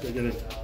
Take it in.